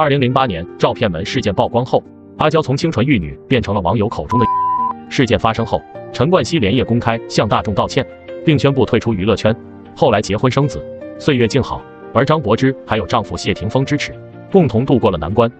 二零零八年照片门事件曝光后，阿娇从清纯玉女变成了网友口中的。事件发生后，陈冠希连夜公开向大众道歉，并宣布退出娱乐圈。后来结婚生子，岁月静好。而张柏芝还有丈夫谢霆锋支持，共同度过了难关。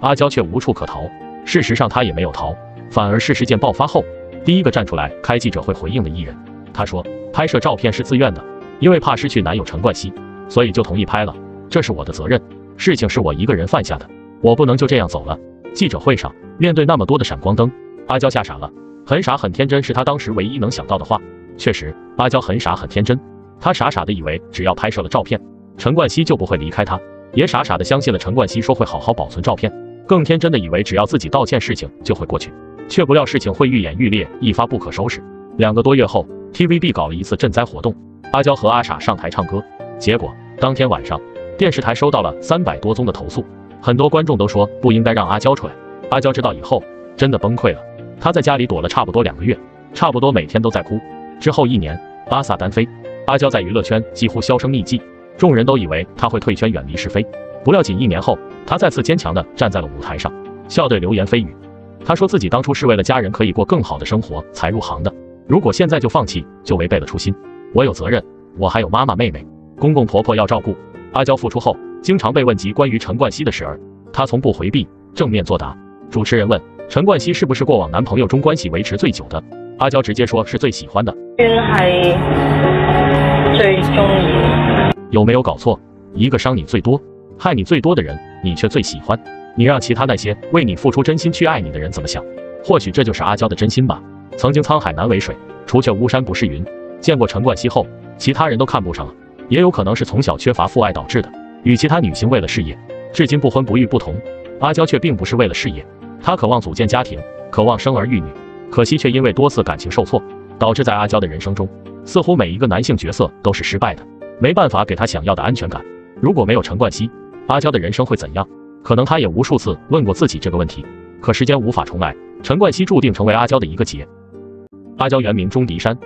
阿娇却无处可逃。事实上，她也没有逃，反而是事件爆发后第一个站出来开记者会回应的艺人。她说：“拍摄照片是自愿的，因为怕失去男友陈冠希，所以就同意拍了。这是我的责任。”事情是我一个人犯下的，我不能就这样走了。记者会上，面对那么多的闪光灯，阿娇吓傻了，很傻很天真，是她当时唯一能想到的话。确实，阿娇很傻很天真，她傻傻的以为只要拍摄了照片，陈冠希就不会离开她，也傻傻的相信了陈冠希说会好好保存照片，更天真的以为只要自己道歉，事情就会过去。却不料事情会愈演愈烈，一发不可收拾。两个多月后，TVB 搞了一次赈灾活动，阿娇和阿傻上台唱歌，结果当天晚上。电视台收到了三百多宗的投诉，很多观众都说不应该让阿娇出来。阿娇知道以后真的崩溃了，她在家里躲了差不多两个月，差不多每天都在哭。之后一年，巴萨单飞，阿娇在娱乐圈几乎销声匿迹，众人都以为她会退圈远离是非。不料仅一年后，她再次坚强地站在了舞台上，笑对流言蜚语。她说自己当初是为了家人可以过更好的生活才入行的，如果现在就放弃，就违背了初心。我有责任，我还有妈妈妹妹、公公婆婆要照顾。阿娇复出后，经常被问及关于陈冠希的事儿，她从不回避，正面作答。主持人问陈冠希是不是过往男朋友中关系维持最久的，阿娇直接说是最喜欢的。係最中意。有没有搞错？一个伤你最多、害你最多的人，你却最喜欢，你让其他那些为你付出真心去爱你的人怎么想？或许这就是阿娇的真心吧。曾经沧海难为水，除却巫山不是云。见过陈冠希后，其他人都看不上了。也有可能是从小缺乏父爱导致的。与其他女性为了事业至今不婚不育不同，阿娇却并不是为了事业，她渴望组建家庭，渴望生儿育女，可惜却因为多次感情受挫，导致在阿娇的人生中，似乎每一个男性角色都是失败的，没办法给她想要的安全感。如果没有陈冠希，阿娇的人生会怎样？可能她也无数次问过自己这个问题。可时间无法重来，陈冠希注定成为阿娇的一个劫。阿娇原名钟迪山，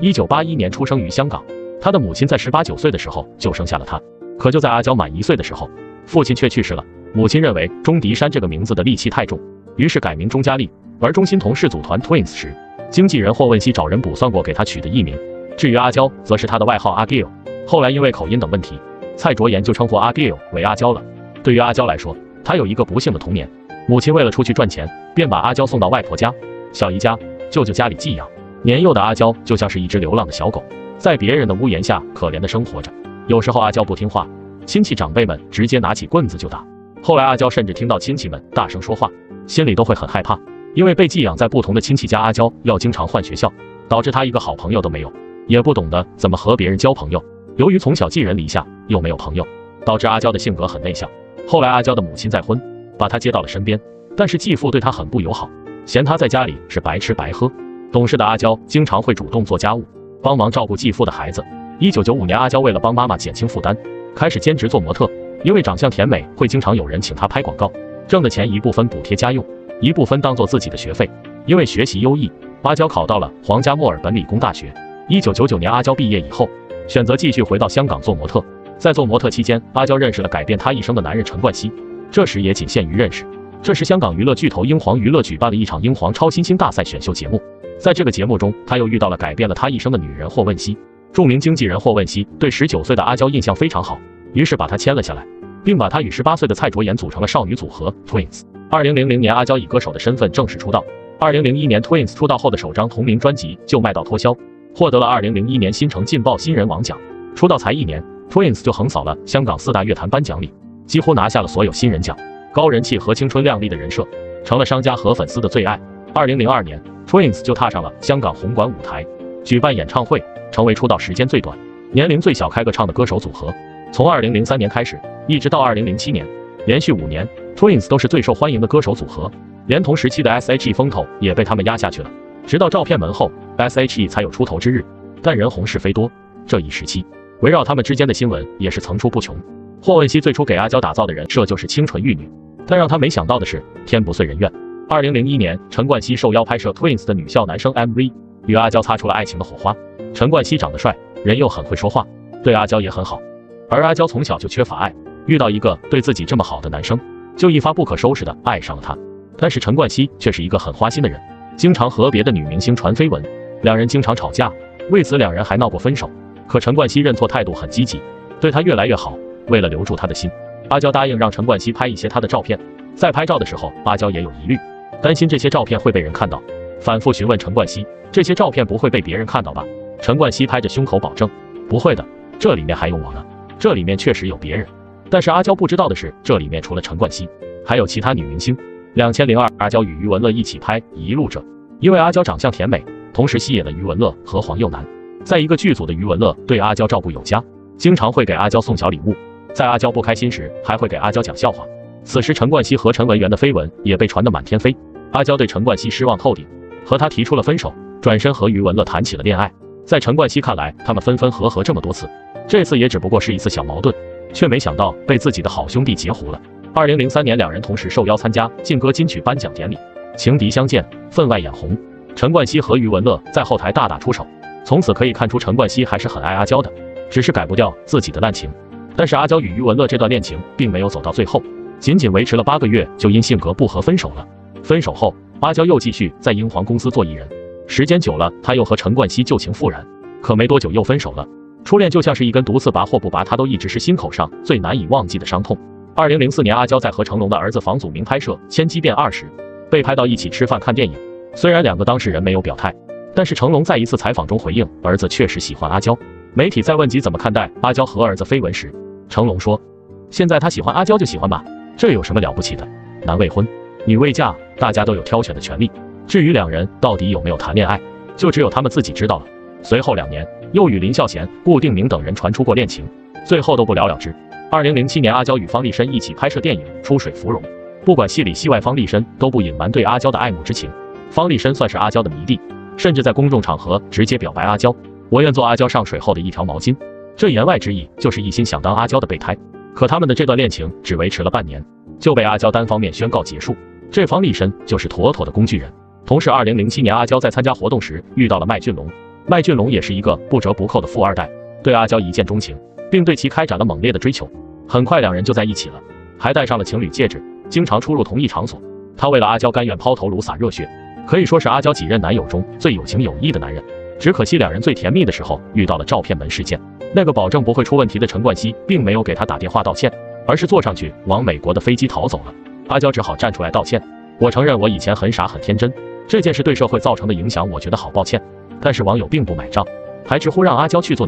一九八一年出生于香港。他的母亲在十八九岁的时候就生下了他，可就在阿娇满一岁的时候，父亲却去世了。母亲认为钟迪山这个名字的戾气太重，于是改名钟嘉丽。而钟欣桐是组团 Twins 时，经纪人霍汶希找人补算过给他取的艺名。至于阿娇，则是他的外号阿 Gill。后来因为口音等问题，蔡卓妍就称呼阿 Gill 为阿娇了。对于阿娇来说，她有一个不幸的童年，母亲为了出去赚钱，便把阿娇送到外婆家、小姨家、舅舅家里寄养。年幼的阿娇就像是一只流浪的小狗。在别人的屋檐下可怜的生活着，有时候阿娇不听话，亲戚长辈们直接拿起棍子就打。后来阿娇甚至听到亲戚们大声说话，心里都会很害怕，因为被寄养在不同的亲戚家，阿娇要经常换学校，导致她一个好朋友都没有，也不懂得怎么和别人交朋友。由于从小寄人篱下，又没有朋友，导致阿娇的性格很内向。后来阿娇的母亲再婚，把她接到了身边，但是继父对她很不友好，嫌她在家里是白吃白喝。懂事的阿娇经常会主动做家务。帮忙照顾继父的孩子。一九九五年，阿娇为了帮妈妈减轻负担，开始兼职做模特。因为长相甜美，会经常有人请她拍广告，挣的钱一部分补贴家用，一部分当做自己的学费。因为学习优异，阿娇考到了皇家墨尔本理工大学。一九九九年，阿娇毕业以后，选择继续回到香港做模特。在做模特期间，阿娇认识了改变她一生的男人陈冠希。这时也仅限于认识。这时，香港娱乐巨头英皇娱乐举办了一场英皇超新星大赛选秀节目。在这个节目中，他又遇到了改变了他一生的女人霍汶希。著名经纪人霍汶希对十九岁的阿娇印象非常好，于是把她签了下来，并把她与十八岁的蔡卓妍组成了少女组合 Twins。二零零零年，阿娇以歌手的身份正式出道。二零零一年，Twins 出道后的首张同名专辑就卖到脱销，获得了二零零一年新城劲爆新人王奖。出道才一年，Twins 就横扫了香港四大乐坛颁奖礼，几乎拿下了所有新人奖。高人气和青春靓丽的人设，成了商家和粉丝的最爱。二零零二年。Twins 就踏上了香港红馆舞台，举办演唱会，成为出道时间最短、年龄最小开个唱的歌手组合。从2003年开始，一直到2007年，连续五年，Twins 都是最受欢迎的歌手组合，连同时期的 S.H.E 风头也被他们压下去了。直到照片门后，S.H.E 才有出头之日。但人红是非多，这一时期，围绕他们之间的新闻也是层出不穷。霍汶希最初给阿娇打造的人设就是清纯玉女，但让他没想到的是，天不遂人愿。二零零一年，陈冠希受邀拍摄 Twins 的女校男生 MV，与阿娇擦出了爱情的火花。陈冠希长得帅，人又很会说话，对阿娇也很好。而阿娇从小就缺乏爱，遇到一个对自己这么好的男生，就一发不可收拾的爱上了他。但是陈冠希却是一个很花心的人，经常和别的女明星传绯闻，两人经常吵架，为此两人还闹过分手。可陈冠希认错态度很积极，对他越来越好。为了留住他的心，阿娇答应让陈冠希拍一些他的照片。在拍照的时候，阿娇也有疑虑，担心这些照片会被人看到，反复询问陈冠希：“这些照片不会被别人看到吧？”陈冠希拍着胸口保证：“不会的，这里面还有我呢，这里面确实有别人。”但是阿娇不知道的是，这里面除了陈冠希，还有其他女明星。两千零二，阿娇与余文乐一起拍《一路者》，因为阿娇长相甜美，同时吸引了余文乐和黄又南。在一个剧组的余文乐对阿娇照顾有加，经常会给阿娇送小礼物，在阿娇不开心时还会给阿娇讲笑话。此时陈冠希和陈文媛的绯闻也被传得满天飞，阿娇对陈冠希失望透顶，和他提出了分手，转身和余文乐谈起了恋爱。在陈冠希看来，他们分分合合这么多次，这次也只不过是一次小矛盾，却没想到被自己的好兄弟截胡了。二零零三年，两人同时受邀参加劲歌金曲颁奖典礼，情敌相见，分外眼红。陈冠希和余文乐在后台大打出手，从此可以看出陈冠希还是很爱阿娇的，只是改不掉自己的滥情。但是阿娇与余文乐这段恋情并没有走到最后，仅仅维持了八个月就因性格不合分手了。分手后，阿娇又继续在英皇公司做艺人，时间久了，她又和陈冠希旧情复燃，可没多久又分手了。初恋就像是一根毒刺，拔或不拔，她都一直是心口上最难以忘记的伤痛。二零零四年，阿娇在和成龙的儿子房祖名拍摄《千机变二》时，被拍到一起吃饭看电影。虽然两个当事人没有表态，但是成龙在一次采访中回应，儿子确实喜欢阿娇。媒体在问及怎么看待阿娇和儿子绯闻时，成龙说：“现在他喜欢阿娇就喜欢吧，这有什么了不起的？男未婚，女未嫁，大家都有挑选的权利。至于两人到底有没有谈恋爱，就只有他们自己知道了。”随后两年，又与林孝贤、顾定明等人传出过恋情，最后都不了了之。二零零七年，阿娇与方力申一起拍摄电影《出水芙蓉》，不管戏里戏外，方力申都不隐瞒对阿娇的爱慕之情。方力申算是阿娇的迷弟，甚至在公众场合直接表白阿娇：“我愿做阿娇上水后的一条毛巾。”这言外之意就是一心想当阿娇的备胎。可他们的这段恋情只维持了半年，就被阿娇单方面宣告结束。这方力申就是妥妥的工具人。同时，二零零七年，阿娇在参加活动时遇到了麦浚龙，麦浚龙也是一个不折不扣的富二代，对阿娇一见钟情。并对其开展了猛烈的追求，很快两人就在一起了，还戴上了情侣戒指，经常出入同一场所。他为了阿娇甘愿抛头颅洒热血，可以说是阿娇几任男友中最有情有义的男人。只可惜两人最甜蜜的时候遇到了照片门事件，那个保证不会出问题的陈冠希并没有给他打电话道歉，而是坐上去往美国的飞机逃走了。阿娇只好站出来道歉，我承认我以前很傻很天真，这件事对社会造成的影响我觉得好抱歉。但是网友并不买账，还直呼让阿娇去做。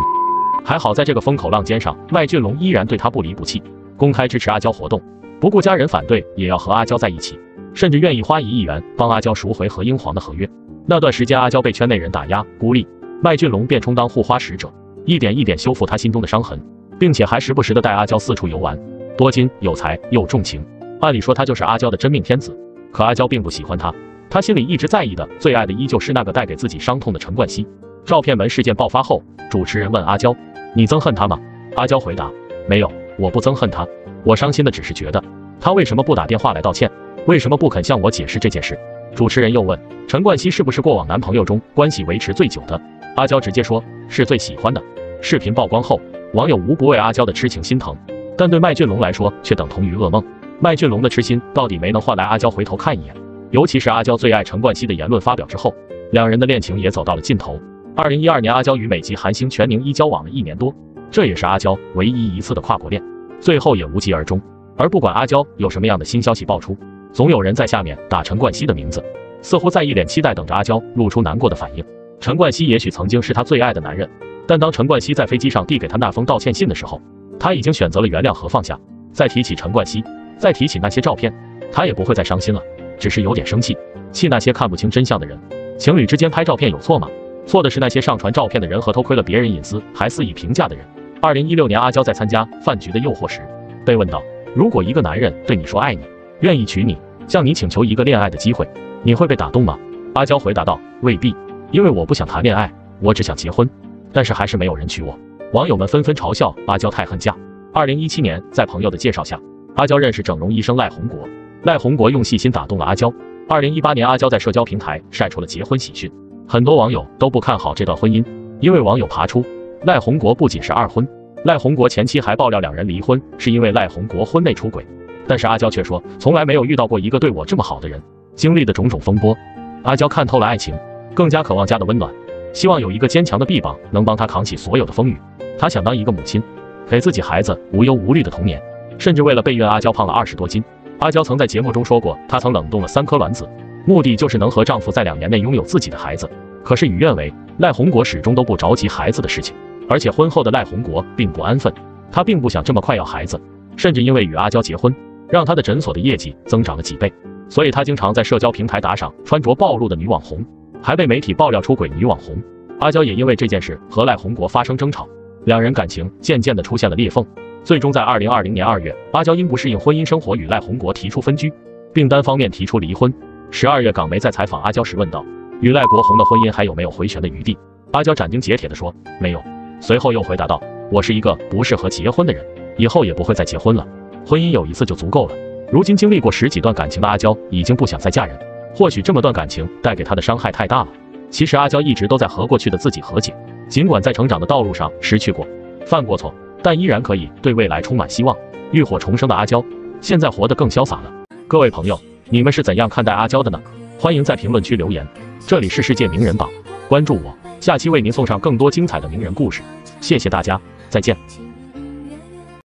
还好，在这个风口浪尖上，麦浚龙依然对她不离不弃，公开支持阿娇活动，不顾家人反对，也要和阿娇在一起，甚至愿意花一亿元帮阿娇赎回和英皇的合约。那段时间，阿娇被圈内人打压孤立，麦浚龙便充当护花使者，一点一点修复她心中的伤痕，并且还时不时的带阿娇四处游玩。多金有才又重情，按理说他就是阿娇的真命天子，可阿娇并不喜欢他，他心里一直在意的、最爱的依旧是那个带给自己伤痛的陈冠希。照片门事件爆发后，主持人问阿娇。你憎恨他吗？阿娇回答：没有，我不憎恨他，我伤心的只是觉得他为什么不打电话来道歉，为什么不肯向我解释这件事。主持人又问陈冠希是不是过往男朋友中关系维持最久的？阿娇直接说是最喜欢的。视频曝光后，网友无不为阿娇的痴情心疼，但对麦浚龙来说却等同于噩梦。麦浚龙的痴心到底没能换来阿娇回头看一眼，尤其是阿娇最爱陈冠希的言论发表之后，两人的恋情也走到了尽头。二零一二年，阿娇与美籍韩星全宁一交往了一年多，这也是阿娇唯一一次的跨国恋，最后也无疾而终。而不管阿娇有什么样的新消息爆出，总有人在下面打陈冠希的名字，似乎在一脸期待等着阿娇露出难过的反应。陈冠希也许曾经是他最爱的男人，但当陈冠希在飞机上递给他那封道歉信的时候，他已经选择了原谅和放下。再提起陈冠希，再提起那些照片，他也不会再伤心了，只是有点生气，气那些看不清真相的人。情侣之间拍照片有错吗？错的是那些上传照片的人和偷窥了别人隐私还肆意评价的人。二零一六年，阿娇在参加《饭局的诱惑》时被问到：“如果一个男人对你说爱你，愿意娶你，向你请求一个恋爱的机会，你会被打动吗？”阿娇回答道：“未必，因为我不想谈恋爱，我只想结婚。但是还是没有人娶我。”网友们纷纷嘲笑阿娇太恨嫁。二零一七年，在朋友的介绍下，阿娇认识整容医生赖宏国，赖宏国用细心打动了阿娇。二零一八年，阿娇在社交平台晒出了结婚喜讯。很多网友都不看好这段婚姻，因为网友爬出赖宏国不仅是二婚，赖宏国前妻还爆料两人离婚是因为赖宏国婚内出轨。但是阿娇却说从来没有遇到过一个对我这么好的人。经历的种种风波，阿娇看透了爱情，更加渴望家的温暖，希望有一个坚强的臂膀能帮她扛起所有的风雨。她想当一个母亲，给自己孩子无忧无虑的童年。甚至为了备孕，阿娇胖了二十多斤。阿娇曾在节目中说过，她曾冷冻了三颗卵子，目的就是能和丈夫在两年内拥有自己的孩子。可事与愿违，赖红国始终都不着急孩子的事情，而且婚后的赖红国并不安分，他并不想这么快要孩子，甚至因为与阿娇结婚，让他的诊所的业绩增长了几倍。所以他经常在社交平台打赏穿着暴露的女网红，还被媒体爆料出轨女网红。阿娇也因为这件事和赖红国发生争吵，两人感情渐渐的出现了裂缝。最终在二零二零年二月，阿娇因不适应婚姻生活与赖红国提出分居，并单方面提出离婚。十二月，港媒在采访阿娇时问道：“与赖国红的婚姻还有没有回旋的余地？”阿娇斩钉截铁地说：“没有。”随后又回答道：“我是一个不适合结婚的人，以后也不会再结婚了。婚姻有一次就足够了。”如今经历过十几段感情的阿娇，已经不想再嫁人。或许这么段感情带给她的伤害太大了。其实阿娇一直都在和过去的自己和解，尽管在成长的道路上失去过、犯过错，但依然可以对未来充满希望。浴火重生的阿娇，现在活得更潇洒了。各位朋友，你们是怎样看待阿娇的呢？欢迎在评论区留言。这里是世界名人榜，关注我，下期为您送上更多精彩的名人故事。谢谢大家，再见。